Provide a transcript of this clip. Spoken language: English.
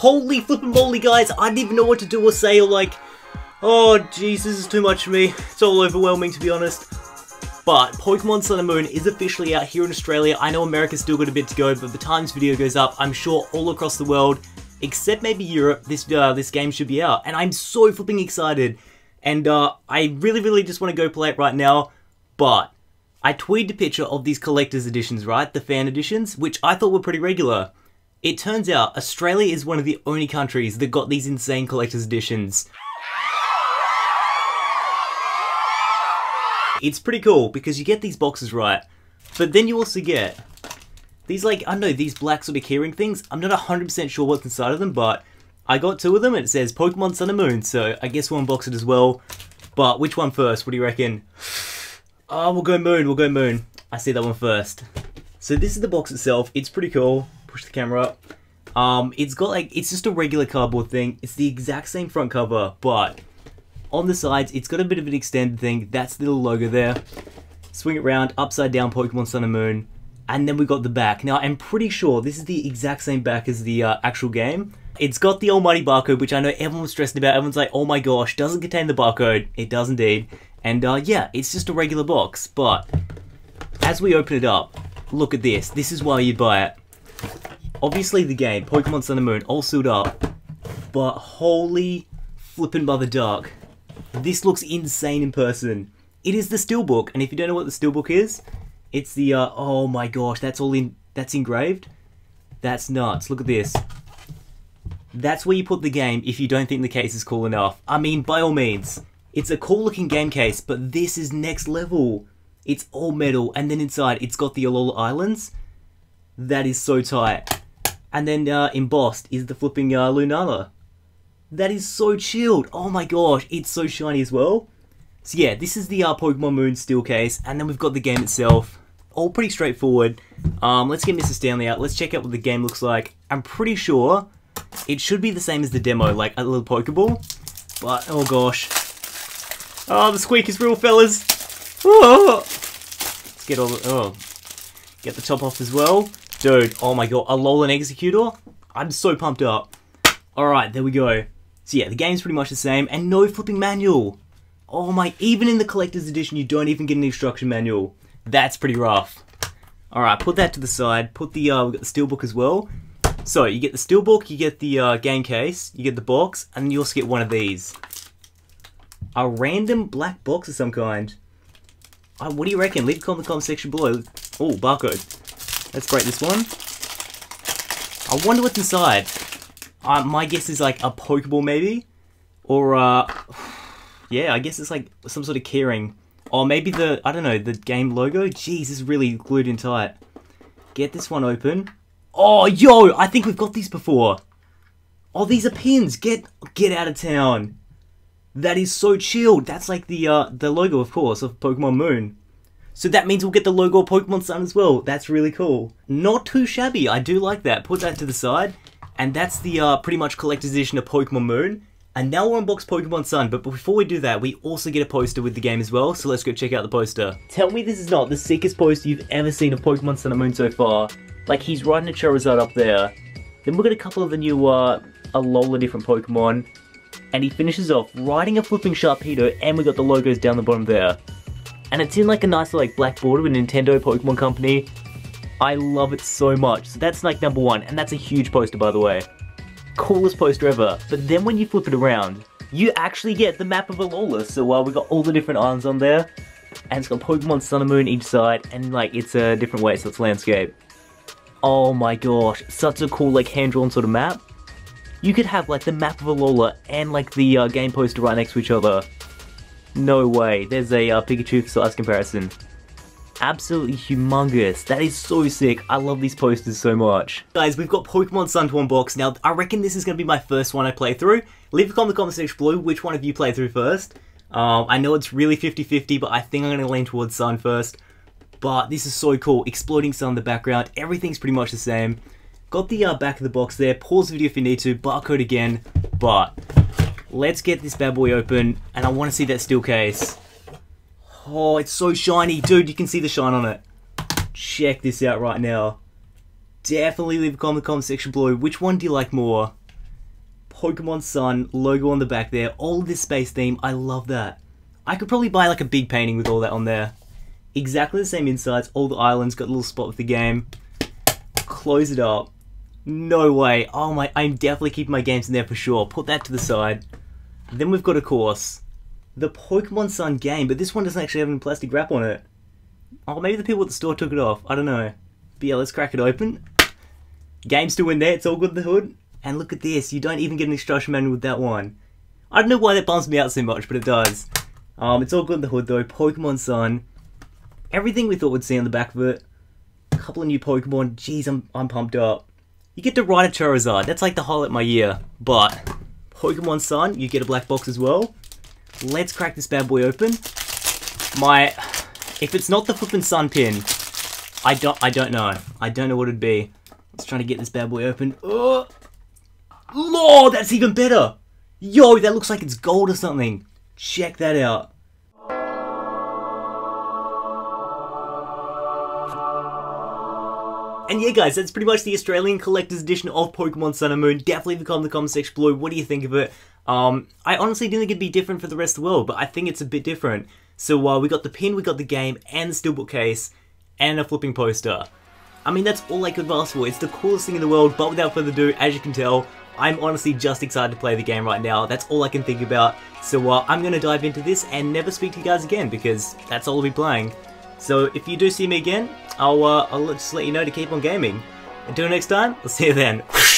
Holy flippin' moly, guys! I didn't even know what to do or say, or like, oh, jeez, this is too much for me. It's all overwhelming, to be honest. But Pokemon Sun and Moon is officially out here in Australia. I know America's still got a bit to go, but the time this video goes up, I'm sure all across the world, except maybe Europe, this uh, this game should be out. And I'm so flipping excited. And uh, I really, really just want to go play it right now. But I tweeted a picture of these collector's editions, right? The fan editions, which I thought were pretty regular. It turns out Australia is one of the only countries that got these insane collector's editions. It's pretty cool because you get these boxes right, but then you also get these like, I don't know, these black sort of keyring things. I'm not 100% sure what's inside of them, but I got two of them and it says Pokemon Sun and Moon, so I guess we'll unbox it as well. But which one first? What do you reckon? Oh, we'll go Moon, we'll go Moon. I see that one first. So this is the box itself. It's pretty cool. Push the camera up. Um, it's got like, it's just a regular cardboard thing. It's the exact same front cover, but on the sides, it's got a bit of an extended thing. That's the little logo there. Swing it around, upside down Pokemon Sun and Moon. And then we got the back. Now, I'm pretty sure this is the exact same back as the uh, actual game. It's got the almighty barcode, which I know everyone was stressing about. Everyone's like, oh my gosh, doesn't contain the barcode. It does indeed. And uh, yeah, it's just a regular box. But as we open it up, look at this. This is why you buy it. Obviously the game, Pokemon Sun and Moon, all sealed up. But holy flippin' by the dark. This looks insane in person. It is the steelbook, and if you don't know what the steelbook is, it's the, uh, oh my gosh, that's all in, that's engraved? That's nuts, look at this. That's where you put the game if you don't think the case is cool enough. I mean, by all means. It's a cool looking game case, but this is next level. It's all metal, and then inside it's got the Alola Islands. That is so tight. And then uh, embossed is the flipping uh, Lunala. That is so chilled. Oh my gosh, it's so shiny as well. So yeah, this is the uh, Pokemon Moon steel case, and then we've got the game itself. All pretty straightforward. Um, let's get Mr. Stanley out. Let's check out what the game looks like. I'm pretty sure it should be the same as the demo, like a little Pokeball. But, oh gosh. Oh, the squeak is real, fellas. Oh. Let's get all the, oh. Get the top off as well. Dude, oh my god, a Alolan Exeggutor? I'm so pumped up. Alright, there we go. So yeah, the game's pretty much the same, and no flipping manual. Oh my, even in the collector's edition, you don't even get an instruction manual. That's pretty rough. Alright, put that to the side. Put the, uh, we got the steelbook as well. So, you get the steelbook, you get the uh, game case, you get the box, and you also get one of these. A random black box of some kind. Uh, what do you reckon? Leave a comment in the comment section below. Oh, barcode. Let's break this one. I wonder what's inside. Uh, my guess is like a Pokeball maybe? Or, uh, yeah, I guess it's like some sort of keyring. Or maybe the, I don't know, the game logo? Jeez, this is really glued in tight. Get this one open. Oh, yo, I think we've got these before. Oh, these are pins. Get get out of town. That is so chilled. That's like the uh, the logo, of course, of Pokemon Moon. So that means we'll get the logo of Pokemon Sun as well. That's really cool. Not too shabby. I do like that. Put that to the side. And that's the uh, pretty much collector's edition of Pokemon Moon. And now we're unbox Pokemon Sun, but before we do that, we also get a poster with the game as well, so let's go check out the poster. Tell me this is not the sickest poster you've ever seen of Pokemon Sun and Moon so far. Like, he's riding a Charizard up there. Then we'll get a couple of the new, uh, Alola different Pokemon. And he finishes off riding a flipping Sharpedo, and we got the logos down the bottom there. And it's in like a nice like black border with Nintendo Pokemon Company. I love it so much. So that's like number one, and that's a huge poster by the way. Coolest poster ever. But then when you flip it around, you actually get the map of Alola. So uh, we got all the different islands on there, and it's got Pokemon Sun and Moon each side, and like it's a different way, so it's landscape. Oh my gosh, such a cool like hand-drawn sort of map. You could have like the map of Alola and like the uh, game poster right next to each other. No way, there's a uh, Pikachu size comparison absolutely humongous. That is so sick. I love these posters so much. Guys, we've got Pokemon Sun to unbox. Now, I reckon this is going to be my first one I play through. Leave a comment in the comment section below which one of you played through first. Um, I know it's really 50-50, but I think I'm going to lean towards Sun first. But this is so cool. Exploding Sun in the background. Everything's pretty much the same. Got the uh, back of the box there. Pause the video if you need to. Barcode again. But let's get this bad boy open. And I want to see that steel case. Oh, it's so shiny. Dude, you can see the shine on it. Check this out right now. Definitely leave a comment in the comment section below. Which one do you like more? Pokemon Sun logo on the back there. All this space theme. I love that. I could probably buy like a big painting with all that on there. Exactly the same insides. All the islands got a little spot with the game. Close it up. No way. Oh my, I'm definitely keeping my games in there for sure. Put that to the side. Then we've got, of course, the Pokemon Sun game, but this one doesn't actually have any plastic wrap on it. Oh, maybe the people at the store took it off. I don't know. But yeah, let's crack it open. Game's still in there. It's all good in the hood. And look at this. You don't even get an instruction manual with that one. I don't know why that bums me out so much, but it does. Um, it's all good in the hood though. Pokemon Sun. Everything we thought we'd see on the back of it. A couple of new Pokemon. Jeez, I'm, I'm pumped up. You get to ride a Charizard. That's like the highlight of my year. But Pokemon Sun, you get a black box as well. Let's crack this bad boy open. My, if it's not the flippin' Sun pin, I don't, I don't know. I don't know what it'd be. Let's try to get this bad boy open. Oh, Lord, that's even better. Yo, that looks like it's gold or something. Check that out. And yeah, guys, that's pretty much the Australian Collector's Edition of Pokemon Sun and Moon. Definitely leave a comment in the comment section below. What do you think of it? Um, I honestly didn't think it'd be different for the rest of the world, but I think it's a bit different. So uh, we got the pin, we got the game, and the steelbook case, and a flipping poster. I mean, that's all I could ask for. It's the coolest thing in the world, but without further ado, as you can tell, I'm honestly just excited to play the game right now. That's all I can think about. So uh, I'm going to dive into this and never speak to you guys again, because that's all I'll be playing. So if you do see me again, I'll, uh, I'll just let you know to keep on gaming. Until next time, I'll see you then.